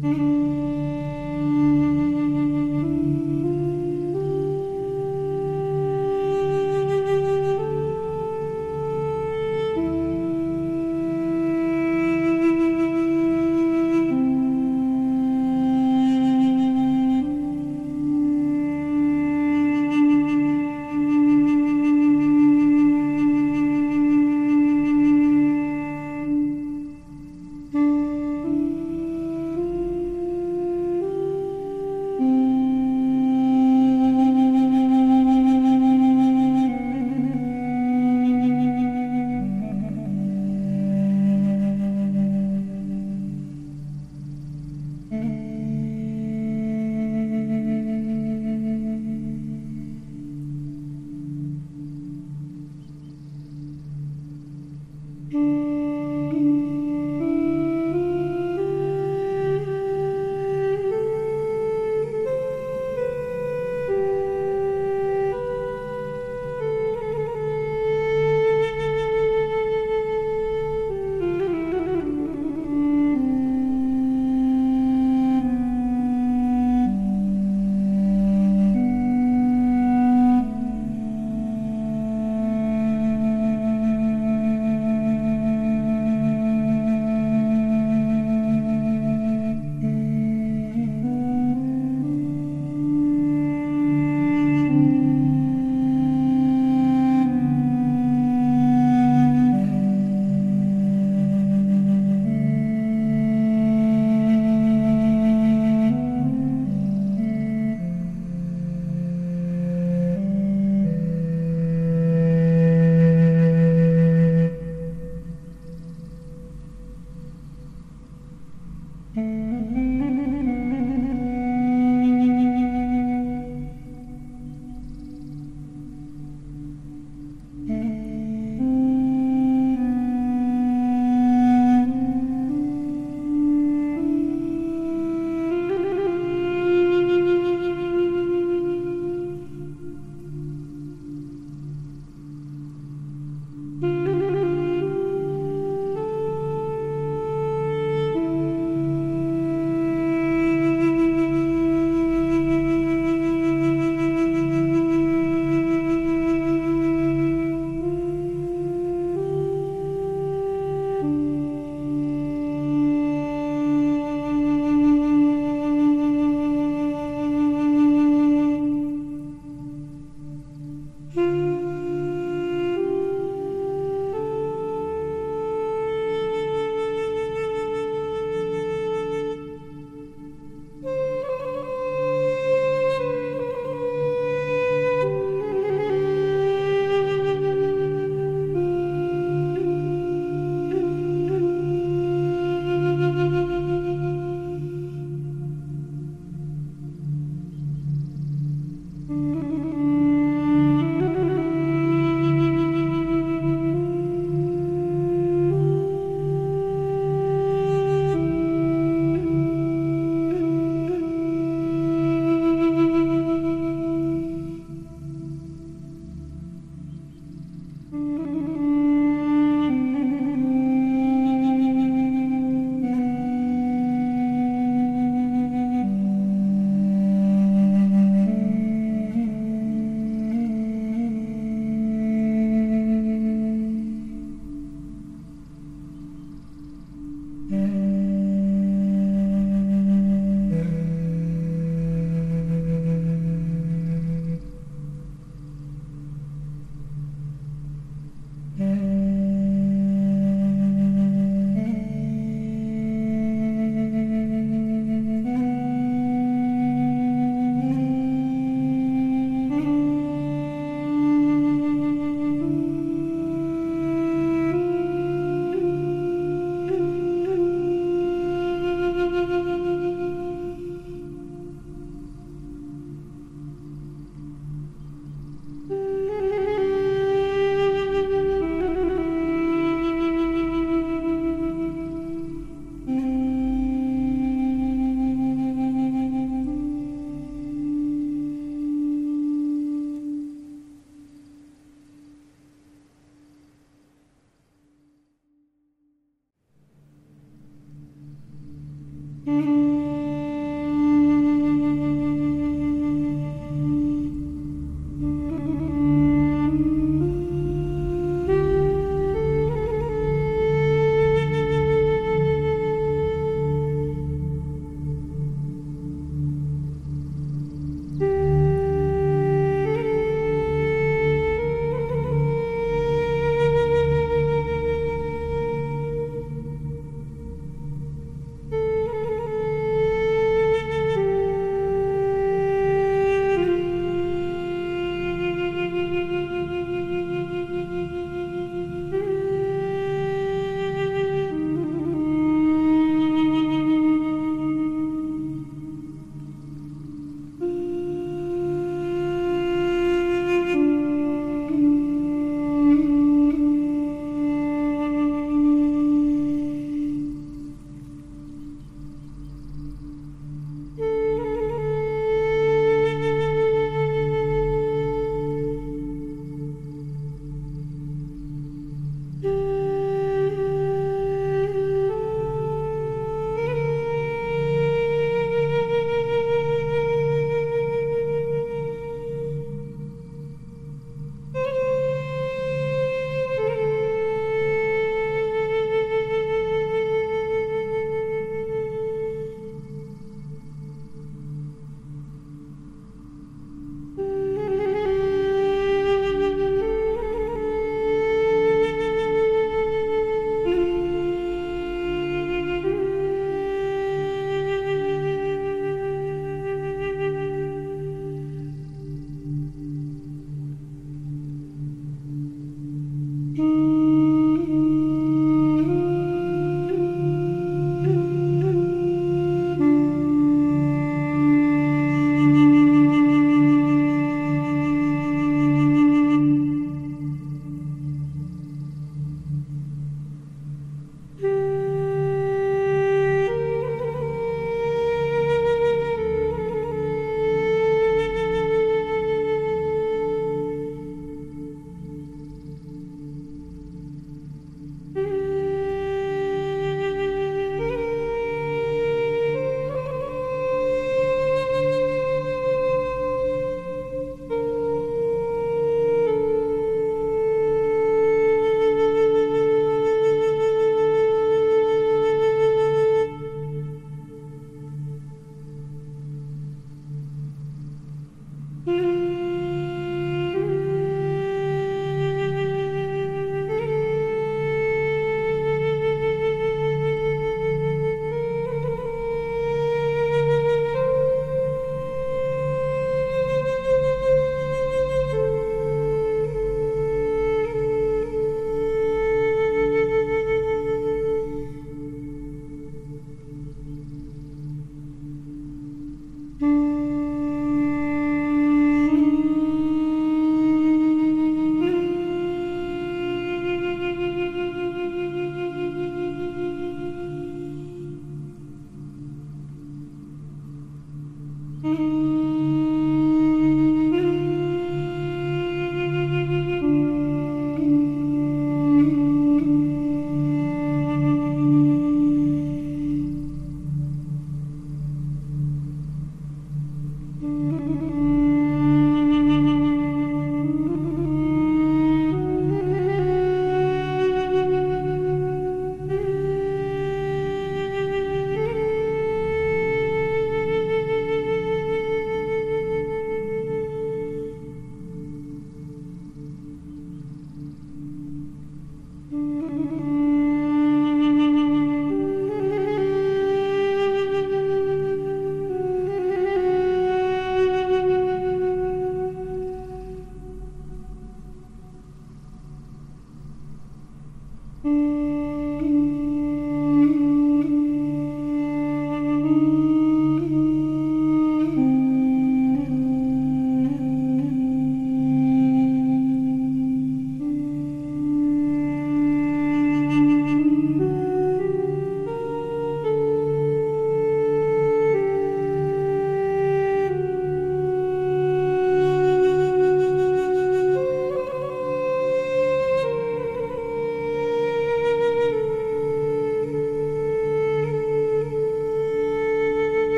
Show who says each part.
Speaker 1: Mm-hmm.